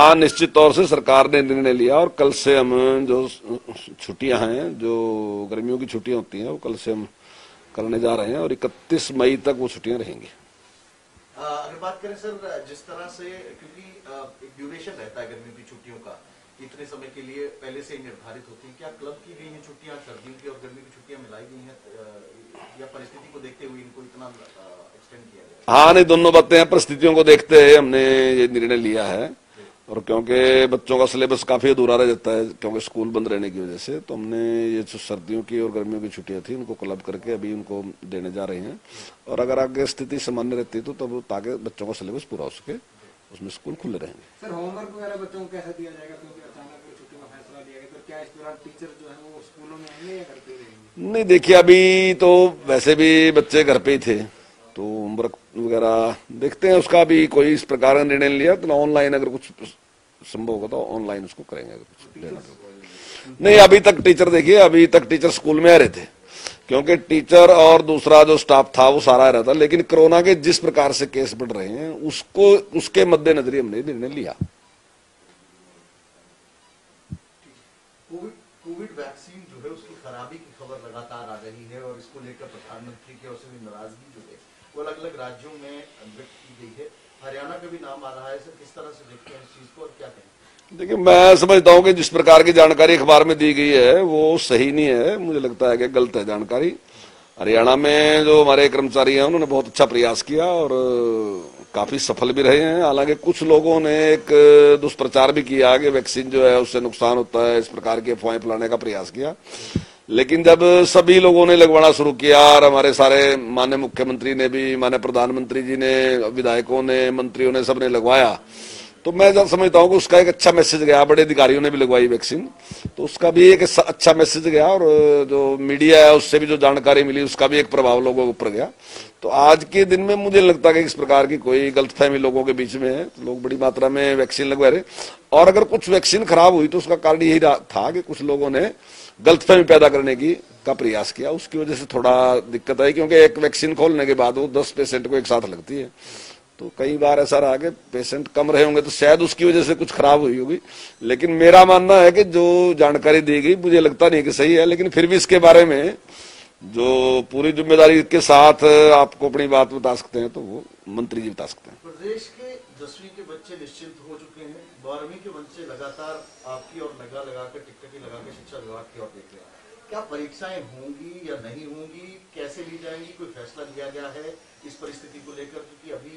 हाँ निश्चित तौर से सरकार ने निर्णय लिया और कल से हम जो छुट्टियाँ हैं जो गर्मियों की छुट्टियाँ होती हैं वो कल से हम करने जा रहे हैं और 31 मई तक वो छुट्टियाँ रहेंगी। अगर बात करें सर जिस तरह से क्योंकि एक ड्यूरेशन रहता है गर्मियों की छुट्टियों का इतने समय के लिए पहले से ही निर्धारित होती है। क्या क्लब की गई हैं छुट्टियाँ सर्दियों की और गर्मी की छुट्टियाँ मिलाई गई हैं? या परिस्थिति को देखते हुए इनको इतना एक्सटेंड किया गया हाँ नहीं दोनों बातें हैं। परिस्थितियों को देखते हुए हमने ये निर्णय लिया है। और क्योंकि बच्चों का सिलेबस काफ़ी अधूरा रह जाता है क्योंकि स्कूल बंद रहने की वजह से तो हमने ये जो सर्दियों की और गर्मियों की छुट्टियाँ थी उनको क्लब करके अभी उनको देने जा रहे हैं। और अगर आगे स्थिति सामान्य रहती तो तब ताकि बच्चों का सिलेबस पूरा हो सके उसमें स्कूल खुले रहेंगे। सर होमवर्क वगैरह बच्चों को कैसे दिया जाएगा? क्योंकि अचानक छुट्टी का फैसला लिया गया तो क्या इस दौरान टीचर जो है वो स्कूलों में आएँगे या घर पे रहेंगे? नहीं देखिए अभी तो वैसे भी बच्चे घर पे ही थे तो होमवर्क वगैरह। देखते हैं, उसका भी कोई इस प्रकार का निर्णय लिया तो ऑनलाइन अगर कुछ संभव होगा तो ऑनलाइन उसको करेंगे कुछ लेना नहीं, अभी तक टीचर देखिए, अभी तक टीचर स्कूल में आ रहे थे, क्योंकि टीचर और दूसरा जो स्टाफ था, वो सारा आ रहा था, लेकिन कोरोना के जिस प्रकार से केस बढ़ रहे हैं, उसको, उसके मद्देनजर हमने निर्णय लिया। कोविड वैक्सीन जो है, उसकी खराबी की खबर लगातार आ रही है और इसको लेकर प्रधानमंत्री की ओर से भी नाराज़गी जो है, वो अलग अलग राज्यों में व्यक्त की गई है। हरियाणा का भी नाम आ रहा है, सर, किस तरह से देखते हैं इस चीज़ को और क्या कहें? देखिए, मैं समझता हूँ कि जिस प्रकार की जानकारी अखबार में दी गई है, वो सही नहीं है। मुझे लगता है कि गलत है जानकारी। हरियाणा में जो हमारे कर्मचारी हैं, उन्होंने बहुत अच्छा प्रयास किया और काफ़ी सफल भी रहे हैं। हालाँकि कुछ लोगों ने एक दुष्प्रचार भी किया। कि वैक्सीन जो है, उससे नुकसान होता है। इस प्रकार के अफवाहें फैलाने का प्रयास किया। लेकिन जब सभी लोगों ने लगवाना शुरू किया और हमारे सारे माननीय मुख्यमंत्री ने भी, माननीय प्रधानमंत्री जी ने, विधायकों ने, मंत्रियों ने सबने लगवाया तो मैं जब समझता हूँ कि उसका एक अच्छा मैसेज गया, बड़े अधिकारियों ने भी लगवाई वैक्सीन तो उसका भी एक अच्छा मैसेज गया और जो मीडिया है, उससे भी जो जानकारी मिली, उसका भी एक प्रभाव लोगों के ऊपर गया। तो आज के दिन में मुझे लगता है कि इस प्रकार की कोई गलतफहमी लोगों के बीच में है। लोग बड़ी मात्रा में वैक्सीन लगवा रहे। और अगर कुछ वैक्सीन खराब हुई तो उसका कारण यही था कि कुछ लोगों ने गलतफहमी पैदा करने की, का प्रयास किया। उसकी वजह से थोड़ा दिक्कत आई, क्योंकि एक वैक्सीन खोलने के बाद वो दस पेशेंट को एक साथ लगती है। तो कई बार ऐसा रहा कि पेशेंट कम रहे होंगे तो शायद उसकी वजह से कुछ खराब हुई होगी। लेकिन मेरा मानना है कि जो जानकारी दी गई, मुझे लगता नहीं कि सही है, लेकिन फिर भी इसके बारे में जो पूरी ज़िम्मेदारी के साथ आपको अपनी बात बता सकते हैं तो वो मंत्री जी बता सकते हैं। प्रदेश के दसवीं के बच्चे निश्चिंत हो चुके हैं, बारहवीं के बच्चे लगातार आपकी और लगा लगाकर टिकटकी लगाकर शिक्षा विभाग की ओर देख रहे हैं। क्या परीक्षाएँ होंगी या नहीं होंगी? कैसे ली जाएँगी? कोई फैसला लिया गया है इस परिस्थिति को लेकर? क्योंकि अभी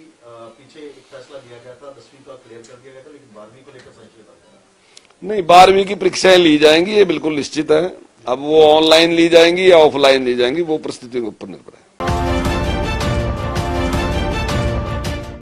पीछे एक फैसला लिया गया था, दसवीं का क्लियर कर दिया गया था, लेकिन बारहवीं को लेकर संशय नहीं, बारहवीं की परीक्षाएँ ली जाएँगी, ये बिल्कुल निश्चित है। अब वो ऑनलाइन ली जाएँगी या ऑफलाइन ली जाएँगी, वो परिस्थितियों के ऊपर निर्भर है।